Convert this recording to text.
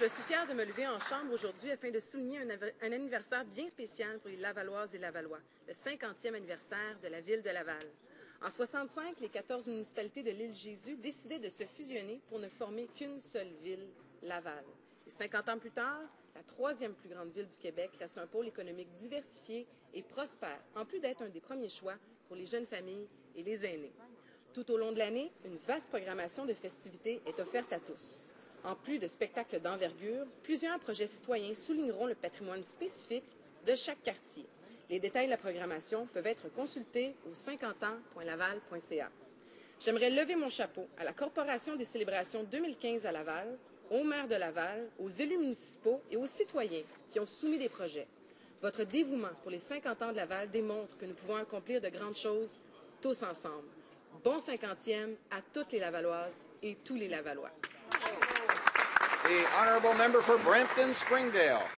Je suis fière de me lever en chambre aujourd'hui afin de souligner un, un, anniversaire bien spécial pour les Lavalloises et Lavallois, le 50e anniversaire de la ville de Laval. En 65, les 14 municipalités de l'île Jésus décidaient de se fusionner pour ne former qu'une seule ville, Laval. Et 50 ans plus tard, la troisième plus grande ville du Québec reste un pôle économique diversifié et prospère, en plus d'être un des premiers choix pour les jeunes familles et les aînés. Tout au long de l'année, une vaste programmation de festivités est offerte à tous. En plus de spectacles d'envergure, plusieurs projets citoyens souligneront le patrimoine spécifique de chaque quartier. Les détails de la programmation peuvent être consultés au 50ans.laval.ca. J'aimerais lever mon chapeau à la Corporation des célébrations 2015 à Laval, au maire de Laval, aux élus municipaux et aux citoyens qui ont soumis des projets. Votre dévouement pour les 50 ans de Laval démontre que nous pouvons accomplir de grandes choses tous ensemble. Bon 50e à toutes les Lavalloises et tous les Lavallois. The honourable member for Brampton Springdale.